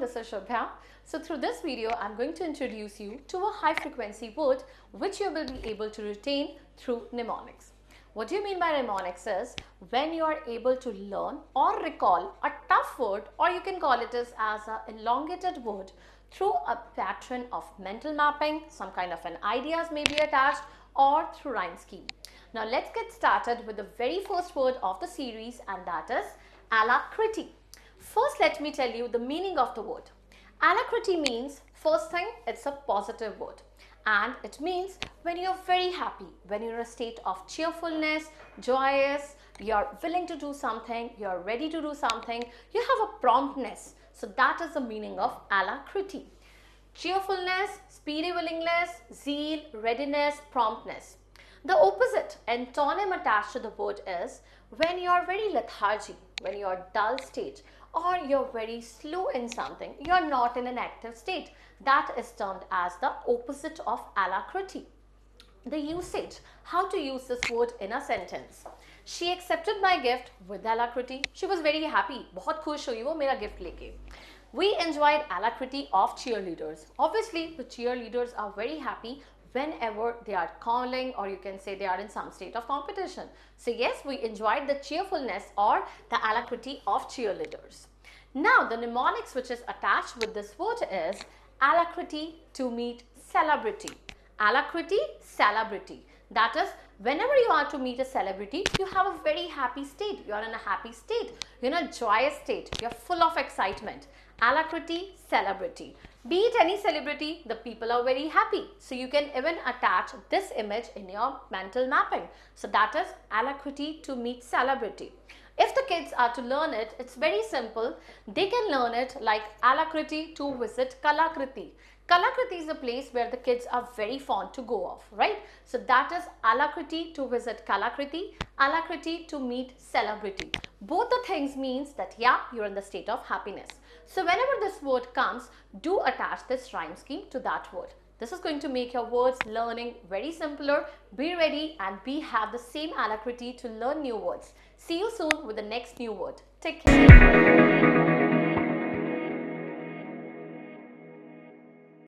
this is Shubhya. So through this video, I'm going to introduce you to a high frequency word which you will be able to retain through mnemonics. What do you mean by mnemonics is when you are able to learn or recall a tough word or you can call it as, as an elongated word through a pattern of mental mapping, some kind of an ideas may be attached or through rhyme scheme. Now let's get started with the very first word of the series and that is alacrity. First, let me tell you the meaning of the word. Alacrity means, first thing, it's a positive word. And it means when you're very happy, when you're in a state of cheerfulness, joyous, you're willing to do something, you're ready to do something, you have a promptness. So that is the meaning of alacrity. Cheerfulness, speedy willingness, zeal, readiness, promptness. The opposite antonym attached to the word is when you are very lethargy, when you are dull state, or you're very slow in something, you're not in an active state. That is termed as the opposite of alacrity. The usage, how to use this word in a sentence. She accepted my gift with alacrity. She was very happy. बहुत खुश हुई वो मेरा gift लेके. We enjoyed alacrity of cheerleaders. Obviously, the cheerleaders are very happy whenever they are calling or you can say they are in some state of competition. So yes, we enjoyed the cheerfulness or the alacrity of cheerleaders. Now, the mnemonics which is attached with this word is alacrity to meet celebrity. Alacrity, celebrity. That is, whenever you are to meet a celebrity, you have a very happy state. You are in a happy state. You're in a joyous state. You're full of excitement. Alacrity, celebrity. Be it any celebrity, the people are very happy. So you can even attach this image in your mental mapping. So that is alacrity to meet celebrity. If the kids are to learn it, it's very simple. They can learn it like alacrity to visit Kalakriti. Kalakriti is a place where the kids are very fond to go off, right? So that is alacrity to visit Kalakriti, alacrity to meet celebrity. Both the things means that yeah, you're in the state of happiness. So whenever this word comes, do attach this rhyme scheme to that word. This is going to make your words learning very simpler. Be ready and be have the same alacrity to learn new words. See you soon with the next new word. Take care.